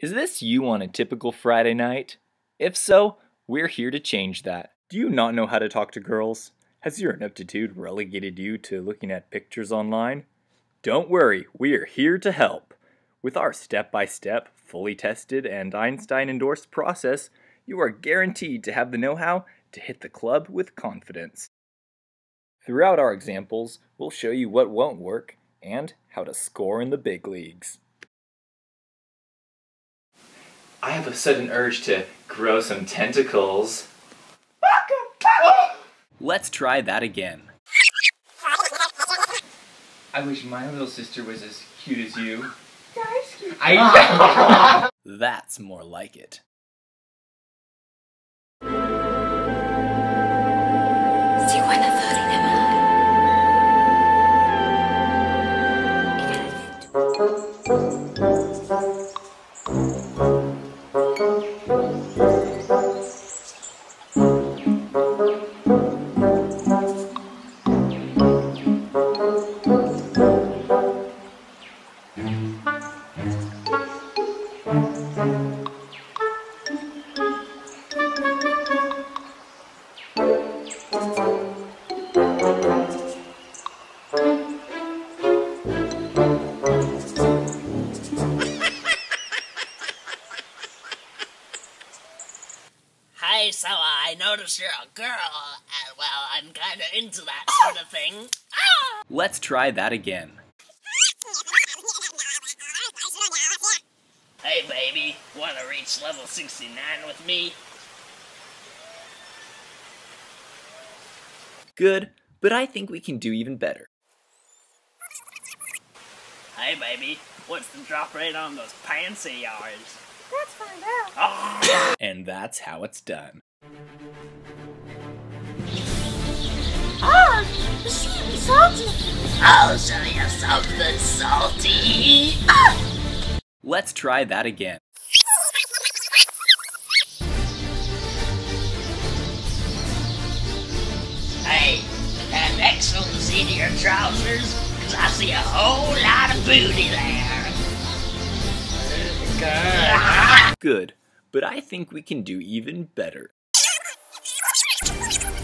Is this you on a typical Friday night? If so, we're here to change that. Do you not know how to talk to girls? Has your ineptitude relegated you to looking at pictures online? Don't worry, we are here to help. With our step by step, fully tested, and Einstein endorsed process, you are guaranteed to have the know how to hit the club with confidence. Throughout our examples, we'll show you what won't work and how to score in the big leagues. I have a sudden urge to grow some tentacles. Let's try that again. I wish my little sister was as cute as you. I That's more like it. I noticed you're a girl, and well, I'm kinda into that sort of thing. Ah! Let's try that again. Hey, baby, wanna reach level 69 with me? Good, but I think we can do even better. Hey, baby, what's the drop rate on those pants of yours? Let's find out. Ah! And that's how it's done. I'll show you something salty. Ah! Let's try that again. Hey, have excellence in your trousers, 'cause I see a whole lot of booty there. Ah! Good, but I think we can do even better.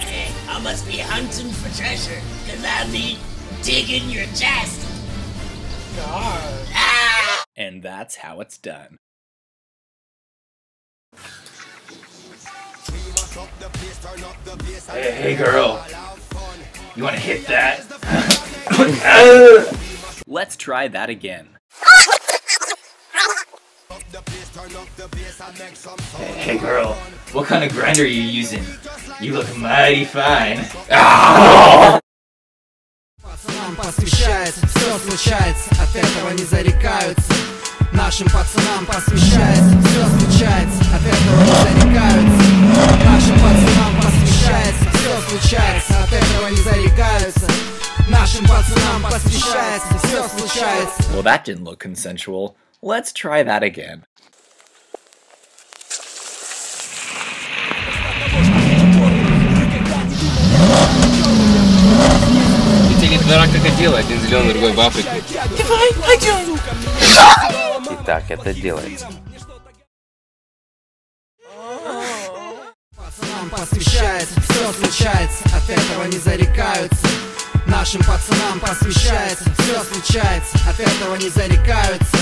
Hey, I must be hunting for treasure, cause I Dig in your chest. Ah! And that's how it's done. Hey, hey girl. You wanna hit that? Let's try that again. Hey, hey girl, what kind of grinder are you using? You look mighty fine. Ah! Посвящается, все случается, от этого не зарекаются. Нашим пацанам посвящается, все случается, от этого не зарекаются. Нашим пацанам посвящается, все случается, от этого не зарекаются. Нашим пацанам посвящается, все случается. Well, that didn't look consensual. Let's try that again. Крокодила, один зеленый, другой в Африке. Итак, это делается. Пацанам посвящается, все случается, от этого не зарекаются. Нашим пацанам посвящается, все случается, от этого не зарекаются.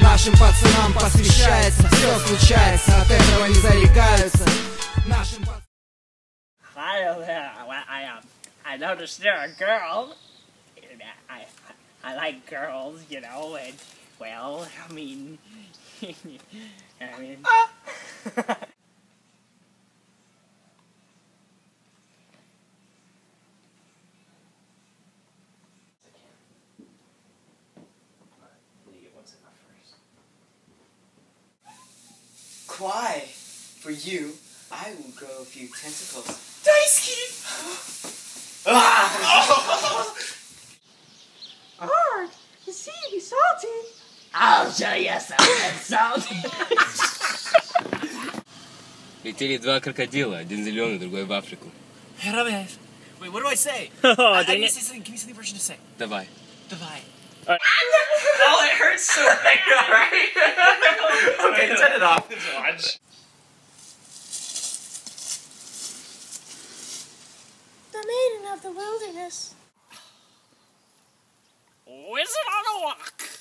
Нашим пацанам посвящается, все случается, от этого не зарекаются. Нашим пацанам I, I, um, I noticed you're a girl. I, like girls, you know, and, well, I mean, I mean, Why? For you, I will grow a few tentacles. Art, ah! oh the sea is salty. I'll show you something salty. Летели два крокодила, один зеленый, другой в Африку. Wait, what do I say? Oh, I, I dang need to it. say something. Give me something for you to say. Давай. Давай. oh, it hurts so bad. okay, set it off. Watch. The maiden of the wilderness. Wizard on a walk.